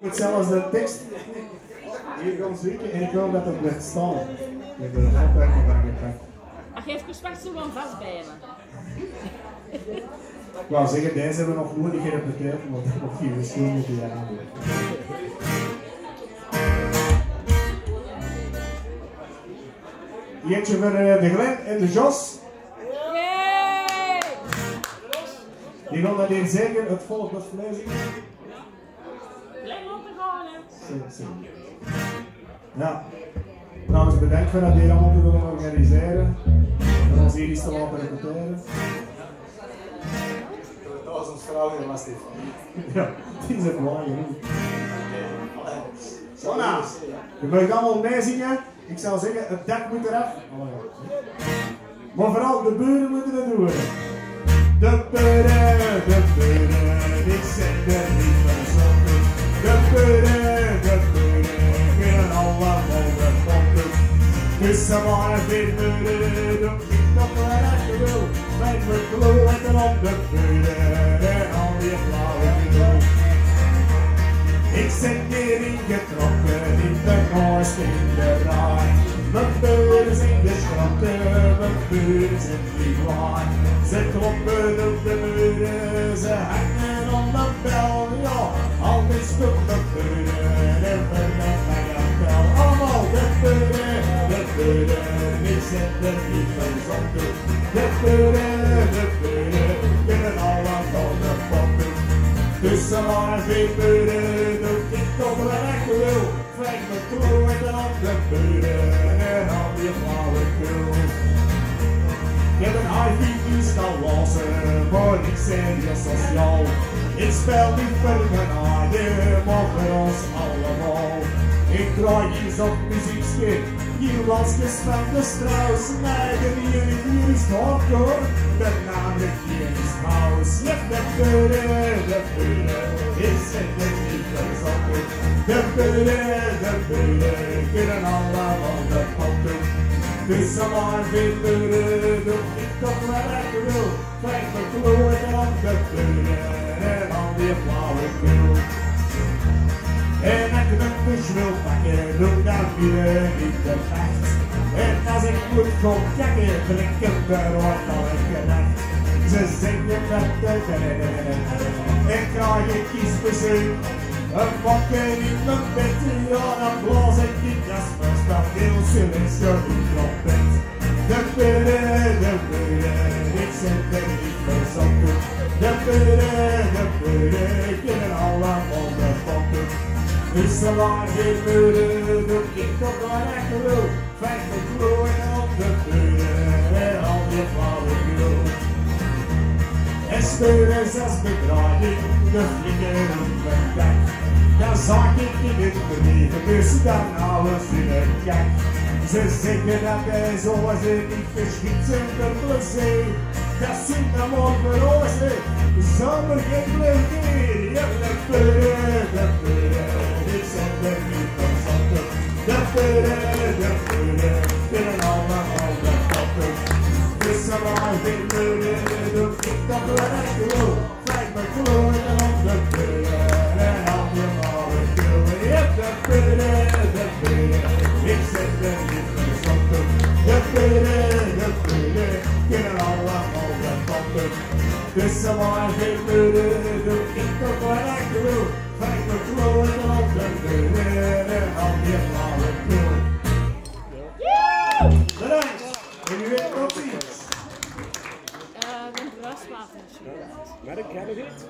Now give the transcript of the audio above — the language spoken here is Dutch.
Hetzelfde de tekst. Hier gaan zoeken en ik wil dat het blijft staan. Ik heb er een foto van gepakt. Ach, even wacht zo gewoon vast bij me. Ik wou zeggen, deze hebben we nog nooit gerepeteerd, want heb nog geen verschil met die aan. Eentje voor eh, de Glen en de Jos. Die gaan dat hier zeker het volk wat Ja. Namens bedankt voor dat hier allemaal te willen organiseren. En ons hier iets te laten repeteren. Dat was ons vrouw hier lastig. Ja, die is het mooi. Voilà. Je mag allemaal meezingen. Ik zou zeggen, het dak moet eraf. Maar vooral de buren moeten het doen. De buren, Kussen maar weer doe ik nog wat ik wil. Met mijn kloten op de buren en al die gedoe. Ik zit hier ingetrokken in de kast in de rij. Mijn buren zijn geschrokken, mijn buren zijn niet waar. Ze kloppen op de muren, ze hangen om de bel. Ja, al die stomme buren buren, ik zit er niet van zonken. De buren, de buren, kunnen allemaal de poppen. Tussen maar geen buren, doe ik toch wat ik wil. Vijf me toe en dan op de buren en al die flauwekul. Ik heb een IV's gewassen, maar ik ben heel sociaal. Ik speel niet voor mijn Ik draai iets op muziekje, hier was van de Strauss. Nee, de hier hier is hardcore, de naam de hier is house. Je hebt de buren, de buren, ik zet het niet verzonnen. De buren, de buren, kunnen allemaal de poppen. Tussen maar veel buren, doe ik toch wat ik wil. Vijf me kloten op de buren en al die flauwekul. En ik dat weer te nacht. En als ik moet gaan kijken, drink ik er wat al een gedacht. Ze zingen met de en krijg ik kiesbezoek. Een bakken in mijn bed, ja dan blaas ik in Jasper, dat heel Sillinger in trompet. De buren, de buren, ik zit er niet meer zo goed. De buren, de de poppen. Dus er waren geen buren, doe ik toch wat ik wil. Vijf me gloeien op de buren en al die flauwekul. En zes bedraging, de flikker op mijn dak. Dan zag ik in het beleven, dus dan alles in het kijk. Ze zeggen dat wij zoals ze niet zijn voor plezier. Dat zijn dan maar verrozen, zonder geen plezier. Je er maar geen peuren, doe ik toch wat ik wil. Vijf me klooien op de peuren en al je mouwen killen. Je hebt de peuren, de peuren, ik zet er Eh, mijn bruiswapen. Maar ik ken het niet.